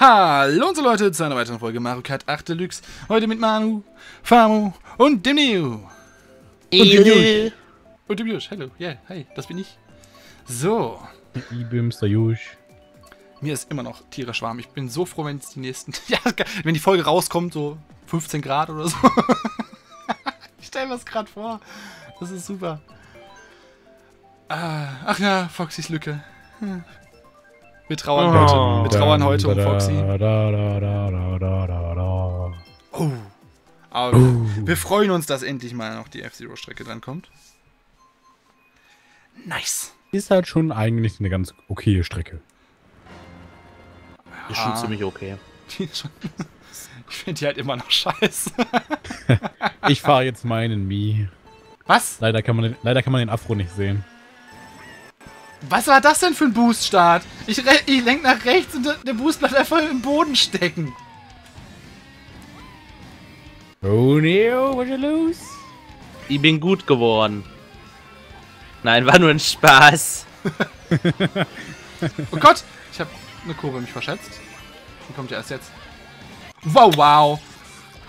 Hallo unsere Leute zu einer weiteren Folge Mario Kart 8 Deluxe. Heute mit Manu, Famu und dem Neo. Und dem Jusch. Und dem Jusch. Hallo, ja, hi, das bin ich. So, Ibims, der Jusch. mir ist immer noch tierisch warm. Ich bin so froh, wenn es die nächsten, ja, wenn die Folge rauskommt, so 15 Grad oder so. ich stelle mir das gerade vor. Das ist super. Ah, ach ja, Foxys Lücke. Hm. Wir trauern heute, wir trauern heute um Foxy. Oh. Aber Oh. wir freuen uns, dass endlich mal noch die F-Zero-Strecke drankommt. Nice. Ist halt schon eigentlich eine ganz okaye Strecke. Ist schon Ah. ziemlich okay. Die ist schon- ich finde die halt immer noch scheiße. Ich fahre jetzt meinen Mi. Was? Leider kann man den, leider kann man den Afro nicht sehen. Was war das denn für ein Boost-Start? Ich, ich lenk nach rechts und der- Boost bleibt einfach im Boden stecken. Oh Neo, was ist los? Ich bin gut geworden. Nein, war nur ein Spaß. Oh Gott, ich habe eine Kurve mich verschätzt. Die kommt ja erst jetzt. Wow, wow.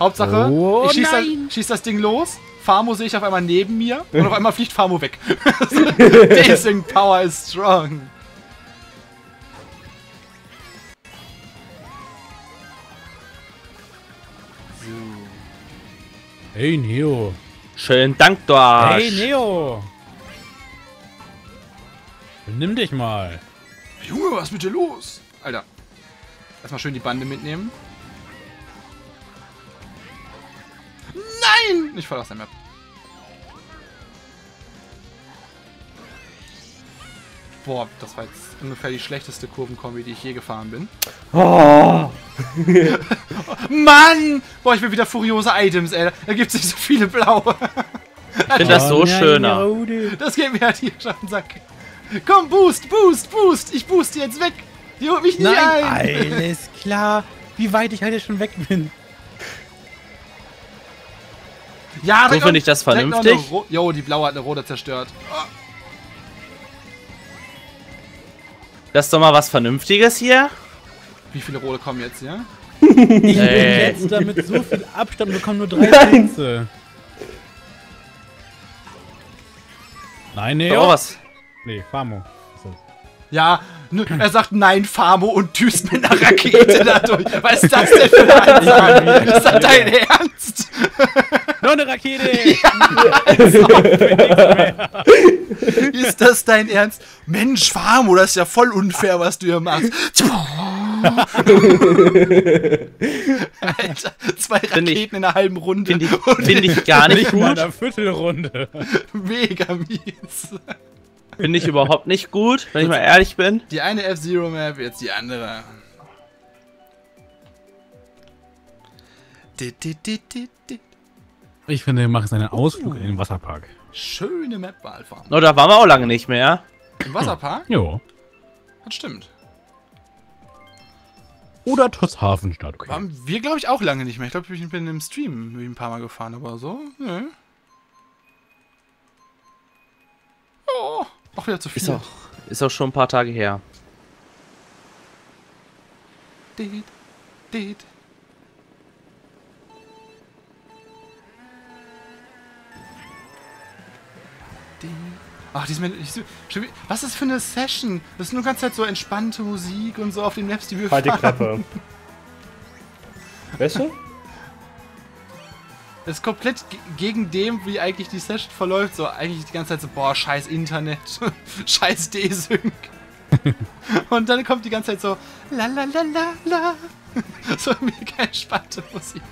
Hauptsache, Oh, ich schieß das, schieß das Ding los. Famo sehe ich auf einmal neben mir und auf einmal fliegt Famo weg. Desync Power is strong. Hey Neo. Schönen Dank, du Arsch. Hey Neo. Nimm dich mal. Junge, was ist mit dir los? Alter. Erstmal schön die Bande mitnehmen. Nein! Ich fall aus der Map. Boah, das war jetzt ungefähr die schlechteste Kurvenkombi, die ich je gefahren bin. Oh. Mann! Boah, ich will wieder furiose Items, ey. Da gibt es nicht so viele blaue. Ich finde das so schöner. Das geht mir halt hier schon den Sack. Komm, boost, boost, boost. Ich booste jetzt weg. Die holt mich nie Nein, ein. alles klar. Wie weit ich heute schon weg bin. Ja, So finde ich das vernünftig. Jo, die blaue hat eine rote zerstört. Das ist doch mal was Vernünftiges hier. Wie viele rote kommen jetzt hier? Ich bin jetzt da mit so viel Abstand und bekomme nur drei. Nein, Doch Neo. auch was. Nee, Famo. Ja, er sagt nein, Famo und düst mit einer Rakete da durch. Was ist das denn für eine Ansage? Ist das dein Ernst? Noch eine Rakete! Ist das dein Ernst? Mensch, Famo, das ist ja voll unfair, was du hier machst. Alter, zwei Raketen ich- in einer halben Runde. Finde ich, find ich gar nicht mal in gut. einer Viertelrunde. mega mies. Finde ich überhaupt nicht gut, wenn ich mal ehrlich bin. Die eine F-Zero-Map, jetzt die andere. Ich finde, wir machen einen Ausflug in den Wasserpark. Schöne Map-Wahl, Famo. Oh, da waren wir auch lange nicht mehr. Im Wasserpark? Jo. Das stimmt. Oder trotz Hafenstadt. Okay. Waren wir, glaube ich, auch lange nicht mehr. Ich glaube, ich bin im Stream ein paar Mal gefahren, aber so, nö. Oh, auch wieder zu viel. Ist auch, ist auch schon ein paar Tage her. Dit, dit. Ach, diesmal. Ich, schon wie- was ist für eine Session? Das ist nur die ganze Zeit so entspannte Musik und so auf den Maps, die wir Halt die. Klappe. Weißt du? Das ist komplett ge- gegen dem, wie eigentlich die Session verläuft. So eigentlich die ganze Zeit so, boah, scheiß Internet, scheiß Desync. Und dann kommt die ganze Zeit so, la la la la la. So mega entspannte Musik.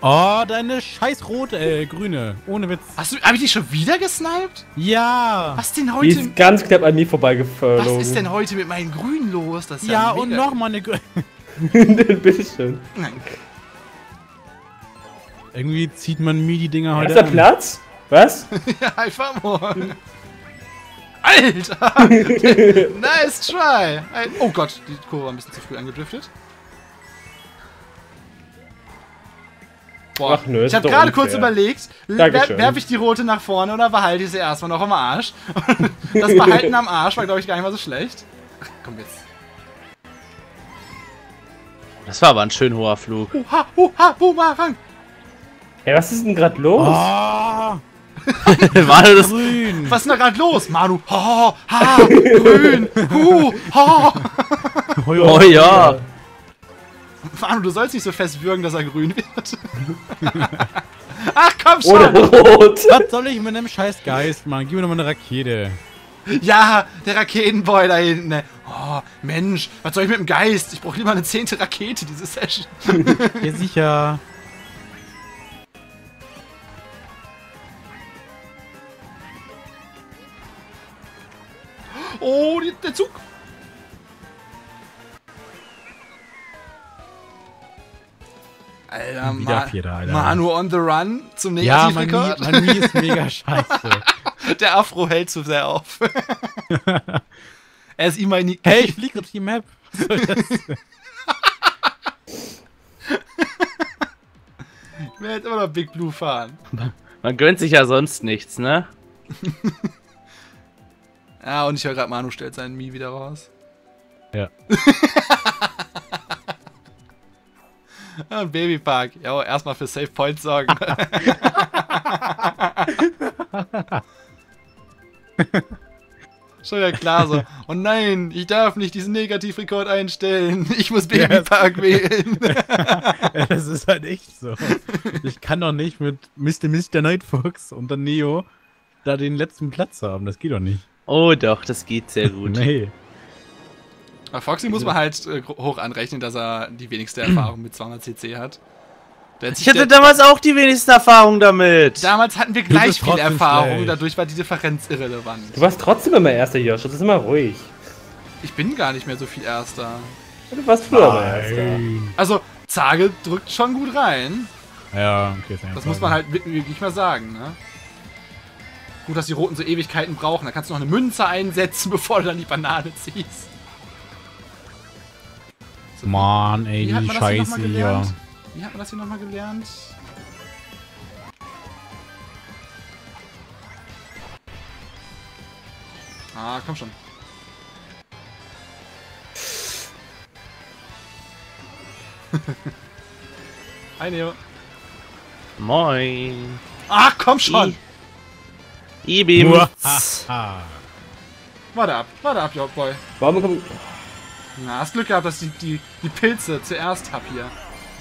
Oh, deine scheiß rote, äh, grüne. Ohne Witz. Hast du, hab ich die schon wieder gesniped? Ja. Was denn Die heute? ist ganz knapp an mir Was vorbeigeflogen. ist denn heute mit meinen Grünen los? Das ist Ja, mega- und nochmal eine grüne. denn? Bitteschön. Nein. Irgendwie zieht man mir die Dinger heute Ist da an. Platz? Was? Ja, einfach mal. Alter! nice try! Ein- Oh Gott, die Kurve war ein bisschen zu früh angedriftet. Boah, Ach nö, ich habe gerade kurz überlegt, werfe ich die rote nach vorne oder behalte ich sie erstmal noch am Arsch? das Behalten am Arsch war, glaube ich, gar nicht mal so schlecht. Ach, komm jetzt. Das war aber ein schön hoher Flug. Uha, uha, Boomerang. Ey, was ist denn gerade los? Oh, Manu, das, grün. Was ist denn da gerade los? Manu, ha, ha, grün, hu, ha. oh ja. Manu, du sollst nicht so fest würgen, dass er grün wird. Ach, komm schon. Oder rot. Was soll ich mit einem scheiß Geist machen? Gib mir doch mal eine Rakete. Ja, der Raketenboy da hinten. ne. Oh, Mensch, was soll ich mit dem Geist? Ich brauche lieber eine zehnte Rakete, diese Session. Ja, sicher. Oh, der Zug. Alter, Wieder Ma Vierter, Alter. Manu on the run zum Ja, Negativrekord. Mi, mein Mi ist mega scheiße. der Afro hält zu sehr auf. er ist immer nie. Hey, ich flieg auf die Map. Ich will jetzt immer noch Big Blue fahren. Man gönnt sich ja sonst nichts, ne? Ja, und ich höre gerade, Manu stellt seinen Mi wieder raus. Ja. Ah, Babypark. Ja, erstmal für Safe Points sorgen. Schon ja klar so. Oh nein, ich darf nicht diesen Negativrekord einstellen. Ich muss Babypark wählen. Das ist halt echt so. Ich kann doch nicht mit Mr. Mr. Nightfox und dann Neo da den letzten Platz haben. Das geht doch nicht. Oh doch, das geht sehr gut. Nee. Bei Foxy muss man halt äh, hoch anrechnen, dass er die wenigste Erfahrung mit 200 cc hat. Ich hatte damals auch die wenigsten Erfahrungen damit. Damals hatten wir gleich viel Erfahrung, schlecht. dadurch war die Differenz irrelevant. Du warst trotzdem immer erster, Josh. Das ist immer ruhig. Ich bin gar nicht mehr so viel Erster. Du warst früher immer erster. Also, Zage drückt schon gut rein. Ja, okay. Das muss man halt wi- wirklich mal sagen, ne? Gut, dass die Roten so Ewigkeiten brauchen. Da kannst du noch eine Münze einsetzen, bevor du dann die Banane ziehst. So, Mann, ey, wie die Scheiße hier. Wie hat man das hier nochmal gelernt? Ah, komm schon. Hi, Neo. Moin. Ah, komm schon! Muahaha. Warte ab, warte ab, Boy. Warum komm Na, hast Glück gehabt, dass ich die, die, die Pilze zuerst hab hier.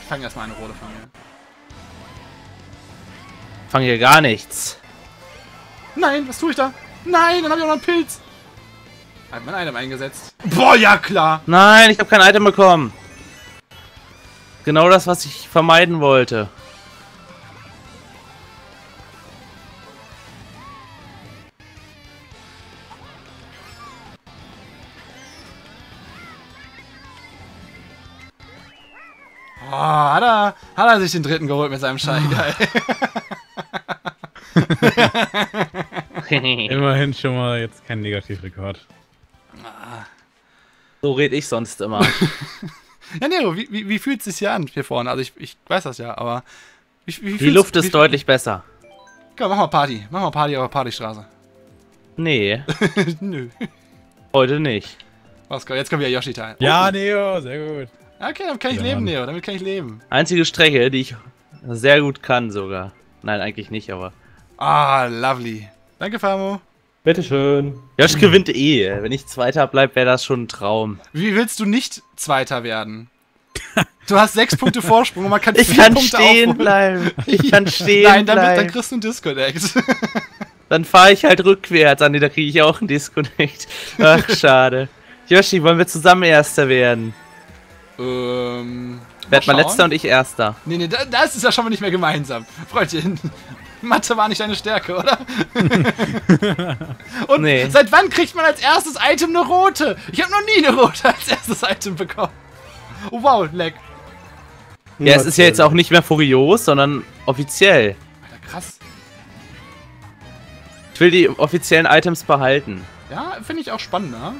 Ich fange erstmal eine rote von mir. Fang hier gar nichts. Nein, was tue ich da? Nein, dann habe ich auch noch einen Pilz. Hat mein Item eingesetzt. Boah, ja klar. Nein, ich habe kein Item bekommen. Genau das, was ich vermeiden wollte. Oh, hat er, hat er sich den dritten geholt mit seinem Scheigeil. Immerhin schon mal jetzt kein Negativrekord. so red ich sonst immer. ja, Nero, wie, wie, wie fühlt es sich hier an hier vorne? Also ich, ich weiß das ja, aber... Wie, wie Die Luft ist wie, deutlich besser. Komm, mach mal Party. Mach mal Party auf der Partystraße. Nee, Nö. heute nicht. Was, komm, jetzt kommt wieder Yoshi-Teil. Ja, Neo, sehr gut. Okay, damit kann ich Ja, leben, Mann. Neo. Damit kann ich leben. Einzige Strecke, die ich sehr gut kann sogar. Nein, eigentlich nicht, aber. Ah, lovely. Danke, Famo. Bitteschön. Josh gewinnt eh. Wenn ich Zweiter bleib, wäre das schon ein Traum. Wie willst du nicht Zweiter werden? Du hast sechs Punkte Vorsprung und man kann Ich vier kann Punkte stehen aufholen. bleiben. Ich kann stehen Nein, dann, dann bleiben. kriegst du einen Disconnect. Dann fahre ich halt rückwärts. Ah, nee, da kriege ich auch einen Disconnect. Ach, schade. Yoshi, wollen wir zusammen Erster werden? Ähm. Werd mal schauen. Letzter und ich Erster. Nee, nee, da- das ist ja schon mal nicht mehr gemeinsam. Freundchen. Mathe war nicht deine Stärke, oder? und Nee. seit wann kriegt man als erstes Item eine rote? Ich habe noch nie eine rote als erstes Item bekommen. Oh wow, leck. Ja, es ist ja jetzt auch nicht mehr furios, sondern offiziell. Alter, krass. Ich will die offiziellen Items behalten. Ja, finde ich auch spannender.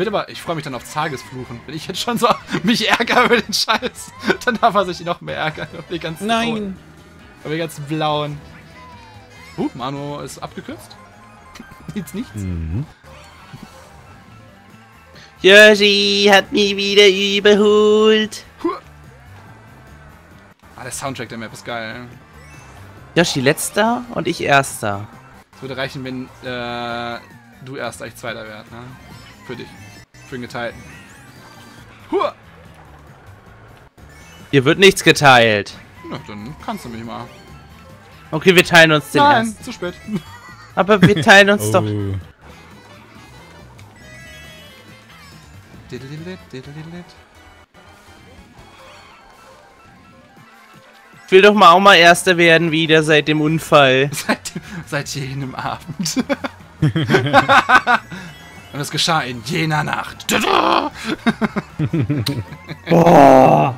Wird aber, ich freue mich dann auf Tagesfluchen. Wenn ich jetzt schon so mich ärgere über den Scheiß, dann darf er sich noch mehr ärgern über die ganzen roten, über die ganzen blauen. Uh, Manu ist abgekürzt. Nichts, nichts. Mhm. Yoshi hat mich wieder überholt. Huh, Ah, der Soundtrack der Map ist geil. Yoshi letzter und ich erster. Es würde reichen, wenn äh, du erst eigentlich Zweiter wärst, ne? Für dich. Für den Geteilten. Hua! Hier wird nichts geteilt. Na, dann kannst du mich mal. Okay, wir teilen uns den Nein, ersten. zu spät. Aber wir teilen uns doch. Oh. Ich will doch mal auch mal Erster werden wieder seit dem Unfall. Seit, seit jenem Abend. Und es geschah in jener Nacht. Boah!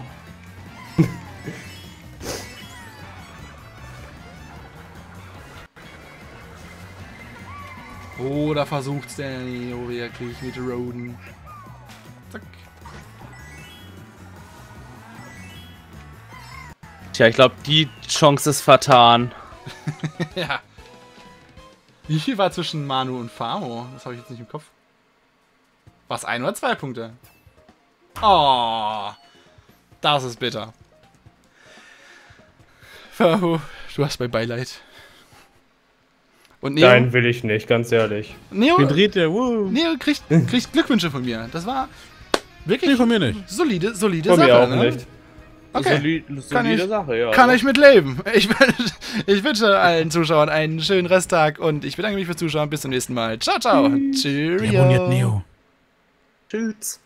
Oder versucht's der Neo wirklich mit Roden. Zack. Tja, ich glaube, die Chance ist vertan. Ja. Wie viel war zwischen Manu und Famo? Das habe ich jetzt nicht im Kopf. War es ein oder zwei Punkte? Oh, das ist bitter. Famo, du hast mein Beileid. Und Neo, Nein, will ich nicht, ganz ehrlich. Neo, Wie dreht der? Wow. Neo kriegt, kriegt Glückwünsche von mir. Das war wirklich Nee, von mir nicht. solide, solide Von Sache. mir auch ne? nicht. Okay. Soli Kann ich- Sache, ja. Kann ich mit leben. Ich, ich wünsche allen Zuschauern einen schönen Resttag und ich bedanke mich fürs Zuschauen. Bis zum nächsten Mal. Ciao, ciao. Cheerio. Der abonniert Neo. Tschüss.